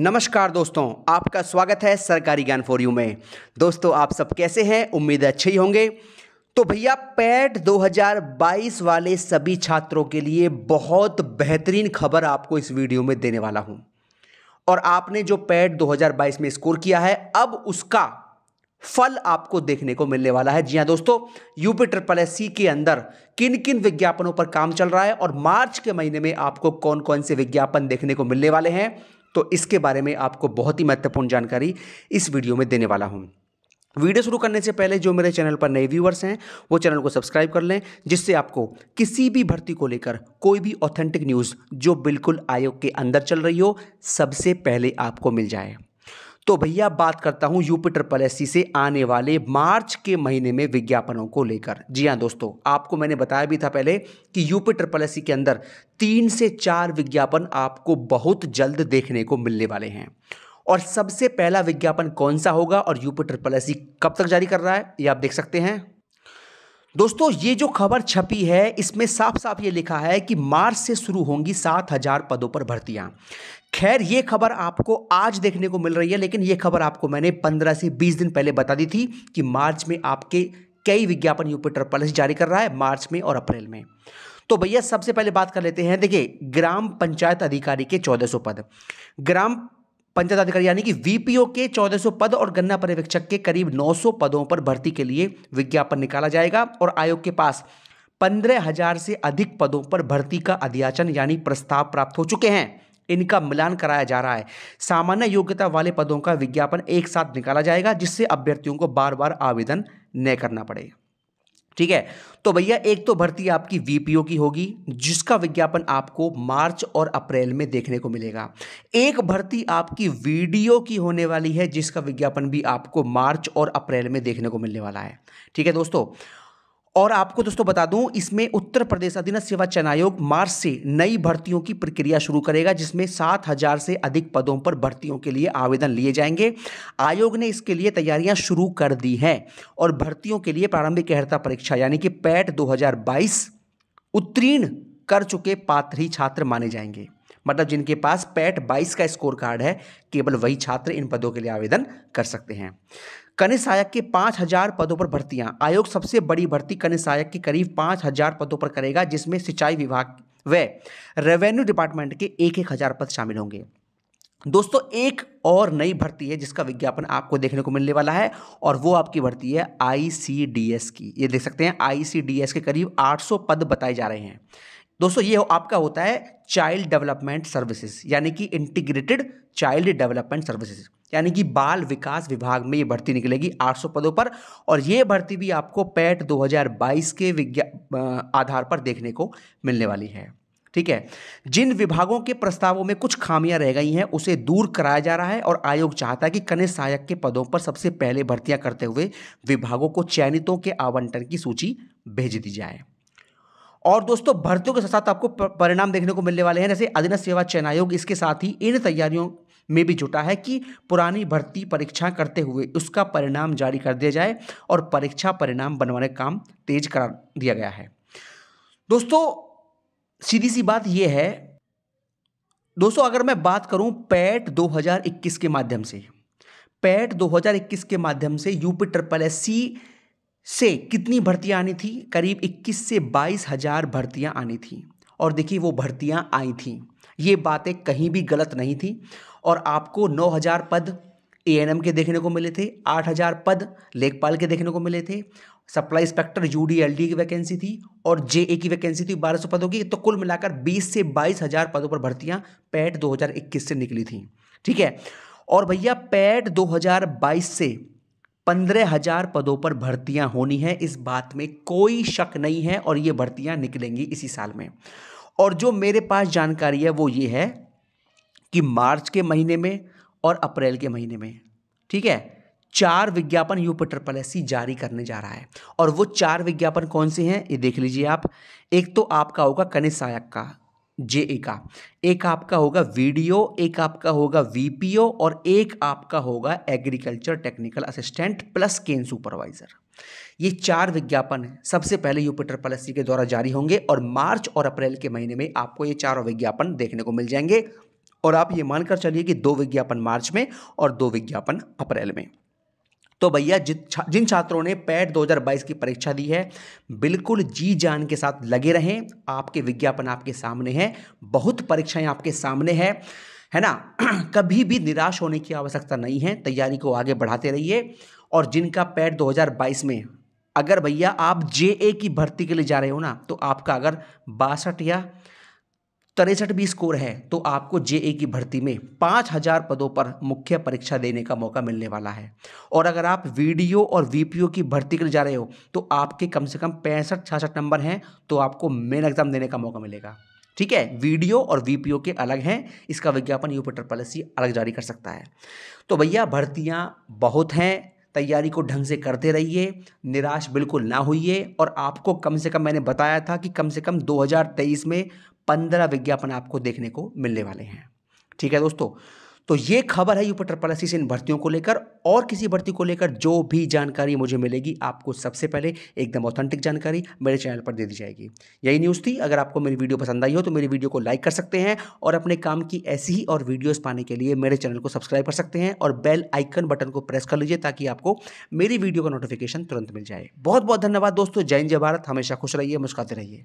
नमस्कार दोस्तों, आपका स्वागत है सरकारी ज्ञान फॉर यू में। दोस्तों, आप सब कैसे हैं? उम्मीद अच्छे ही होंगे। तो भैया पैट 2022 वाले सभी छात्रों के लिए बहुत बेहतरीन खबर आपको इस वीडियो में देने वाला हूँ। और आपने जो पैट 2022 में स्कोर किया है, अब उसका फल आपको देखने को मिलने वाला है। जी हाँ दोस्तों, यूपी ट्रिपल एस सी के अंदर किन किन विज्ञापनों पर काम चल रहा है और मार्च के महीने में आपको कौन कौन से विज्ञापन देखने को मिलने वाले हैं? तो इसके बारे में आपको बहुत ही महत्वपूर्ण जानकारी इस वीडियो में देने वाला हूँ। वीडियो शुरू करने से पहले जो मेरे चैनल पर नए व्यूवर्स हैं, वो चैनल को सब्सक्राइब कर लें, जिससे आपको किसी भी भर्ती को लेकर कोई भी ऑथेंटिक न्यूज़ जो बिल्कुल आयोग के अंदर चल रही हो, सबसे पहले आपको मिल जाए। तो भैया बात करता हूँ यूपिटर पॉलिसी से आने वाले मार्च के महीने में विज्ञापनों को लेकर। जी हाँ दोस्तों, आपको मैंने बताया भी था पहले कि यूपिटर पॉलिसी के अंदर तीन से चार विज्ञापन आपको बहुत जल्द देखने को मिलने वाले हैं। और सबसे पहला विज्ञापन कौन सा होगा और यूपिटर पॉलिसी कब तक जारी कर रहा है, ये आप देख सकते हैं। दोस्तों, ये जो खबर छपी है, इसमें साफ़ साफ़ ये लिखा है कि मार्च से शुरू होंगी सात हज़ार पदों पर भर्तियाँ। खैर, ये खबर आपको आज देखने को मिल रही है, लेकिन ये खबर आपको मैंने पंद्रह से बीस दिन पहले बता दी थी कि मार्च में आपके कई विज्ञापन यूपी ट्रिपल जारी कर रहा है, मार्च में और अप्रैल में। तो भैया, सबसे पहले बात कर लेते हैं। देखिए, ग्राम पंचायत अधिकारी के 1400 पद। ग्राम पंचायत अधिकारी यानी कि वीपीओ के 1400 पद और गन्ना पर्यवेक्षक के करीब 900 पदों पर भर्ती के लिए विज्ञापन निकाला जाएगा और आयोग के पास पंद्रह हज़ार से अधिक पदों पर भर्ती का अध्याचन यानी प्रस्ताव प्राप्त हो चुके हैं। इनका मिलान कराया जा रहा है। सामान्य योग्यता वाले पदों का विज्ञापन एक साथ निकाला जाएगा, जिससे अभ्यर्थियों को बार बार आवेदन न करना पड़ेगा ठीक है? तो भैया, एक तो भर्ती आपकी वीपीओ की होगी, जिसका विज्ञापन आपको मार्च और अप्रैल में देखने को मिलेगा। एक भर्ती आपकी वीडियो की होने वाली है, जिसका विज्ञापन भी आपको मार्च और अप्रैल में देखने को मिलने वाला है। ठीक है दोस्तों? और आपको दोस्तों बता दूँ, इसमें उत्तर प्रदेश अधीन सेवा चयन आयोग मार्च से नई भर्तियों की प्रक्रिया शुरू करेगा, जिसमें सात हज़ार से अधिक पदों पर भर्तियों के लिए आवेदन लिए जाएँगे। आयोग ने इसके लिए तैयारियाँ शुरू कर दी हैं और भर्तियों के लिए प्रारंभिक अर्हता परीक्षा यानी कि पैट 2022 उत्तीर्ण कर चुके पात्र ही छात्र माने जाएँगे। मतलब जिनके पास पैट 22 का स्कोर कार्ड है, केवल वही छात्र इन पदों के लिए आवेदन कर सकते हैं। कनिष्ठ सहायक के पाँच हज़ार पदों पर भर्तियाँ। आयोग सबसे बड़ी भर्ती कनिष्ठ सहायक की करीब पाँच हज़ार पदों पर करेगा, जिसमें सिंचाई विभाग व रेवेन्यू डिपार्टमेंट के एक एक हज़ार पद शामिल होंगे। दोस्तों, एक और नई भर्ती है जिसका विज्ञापन आपको देखने को मिलने वाला है, और वो आपकी भर्ती है आईसीडीएस की। ये देख सकते हैं आईसीडीएस के करीब 800 पद बताए जा रहे हैं। दोस्तों ये हो, आपका होता है चाइल्ड डेवलपमेंट सर्विसेज़ यानी कि इंटीग्रेटेड चाइल्ड डेवलपमेंट सर्विसेज़ यानी कि बाल विकास विभाग में ये भर्ती निकलेगी 800 पदों पर और ये भर्ती भी आपको पैट 2022 के आधार पर देखने को मिलने वाली है। ठीक है? जिन विभागों के प्रस्तावों में कुछ खामियाँ रह गई हैं उसे दूर कराया जा रहा है और आयोग चाहता है कि कनिष्ठ सहायक के पदों पर सबसे पहले भर्तियाँ करते हुए विभागों को चयनितों के आवंटन की सूची भेज दी जाए। और दोस्तों, भर्तियों के साथ साथ आपको परिणाम देखने को मिलने वाले हैं। जैसे अधीनस्थ सेवा चयन आयोग इसके साथ ही इन तैयारियों में भी जुटा है कि पुरानी भर्ती परीक्षा करते हुए उसका परिणाम जारी कर दिया जाए और परीक्षा परिणाम बनवाने का काम तेज करा दिया गया है। दोस्तों, सीधी सी बात यह है, दोस्तों, अगर मैं बात करूँ पैट 2021 के माध्यम से, पैट 2021 के माध्यम से यूपी ट्रिपल एस सी से कितनी भर्तियाँ आनी थी? करीब 21 से बाईस हज़ार भर्तियाँ आनी थी। और देखिए, वो भर्तियाँ आई थी। ये बातें कहीं भी गलत नहीं थी। और आपको 9000 पद एएनएम के देखने को मिले थे 8000 पद लेखपाल के देखने को मिले थे, सप्लाई इंस्पेक्टर एल की वैकेंसी थी और जेए की वैकेंसी थी 1200 पदों की। तो कुल मिलाकर 20 से बाईस हज़ार पदों पर भर्तियाँ पैट 2021 से निकली थी। ठीक है? और भैया, पैट 2022 से पंद्रह हज़ार पदों पर भर्तियाँ होनी है। इस बात में कोई शक नहीं है और ये भर्तियाँ निकलेंगी इसी साल में। और जो मेरे पास जानकारी है वो ये है कि मार्च के महीने में और अप्रैल के महीने में, ठीक है, चार विज्ञापन यूपी ट्रिपल एस जारी करने जा रहा है। और वो चार विज्ञापन कौन से हैं, ये देख लीजिए आप। एक तो आपका होगा कनिष्ठ सहायक का। जे ए का एक आपका होगा वीडियो एक आपका होगा वीपीओ और एक आपका होगा agriculture technical assistant plus cane supervisor. ये चार विज्ञापन सबसे पहले यूपिटर ट्रिपल एस के द्वारा जारी होंगे और मार्च और अप्रैल के महीने में आपको ये चारों विज्ञापन देखने को मिल जाएँगे। और आप ये मानकर चलिए कि दो विज्ञापन मार्च में और दो विज्ञापन अप्रैल में। तो भैया जिन छात्रों ने पैट 2022 की परीक्षा दी है, बिल्कुल जी जान के साथ लगे रहें। आपके विज्ञापन आपके सामने हैं। बहुत परीक्षाएँ आपके सामने है। है ना? कभी भी निराश होने की आवश्यकता नहीं है। तैयारी को आगे बढ़ाते रहिए। और जिनका पैट 2022 में, अगर भैया आप जेए की भर्ती के लिए जा रहे हो ना तो आपका अगर बासठ या तिरसठ भी स्कोर है तो आपको जेए की भर्ती में पाँच हज़ार पदों पर मुख्य परीक्षा देने का मौका मिलने वाला है। और अगर आप वीडियो और वीपीओ की भर्ती के लिए जा रहे हो तो आपके कम से कम पैंसठ छियासठ नंबर हैं तो आपको मेन एग्ज़ाम देने का मौका मिलेगा। ठीक है? वीडियो और वीपीओ के अलग हैं, इसका विज्ञापन यूपीटर पॉलिसी अलग जारी कर सकता है। तो भैया, भर्तियाँ बहुत हैं तैयारी को ढंग से करते रहिए, निराश बिल्कुल ना होइए। और आपको कम से कम मैंने बताया था कि कम से कम 2023 में पंद्रह विज्ञापन आपको देखने को मिलने वाले हैं। ठीक है दोस्तों? तो ये खबर है यूपी ट्रिपल एस इन भर्तियों को लेकर और किसी भर्ती को लेकर जो भी जानकारी मुझे मिलेगी आपको सबसे पहले एकदम ऑथेंटिक जानकारी मेरे चैनल पर दे दी जाएगी। यही न्यूज़ थी। अगर आपको मेरी वीडियो पसंद आई हो तो मेरी वीडियो को लाइक कर सकते हैं और अपने काम की ऐसी ही और वीडियोज़ पाने के लिए मेरे चैनल को सब्सक्राइब कर सकते हैं और बेल आइकन बटन को प्रेस कर लीजिए ताकि आपको मेरी वीडियो का नोटिफिकेशन तुरंत मिल जाए। बहुत बहुत धन्यवाद दोस्तों। जय जय भारत। हमेशा खुश रहिए, मुस्कुराते रहिए।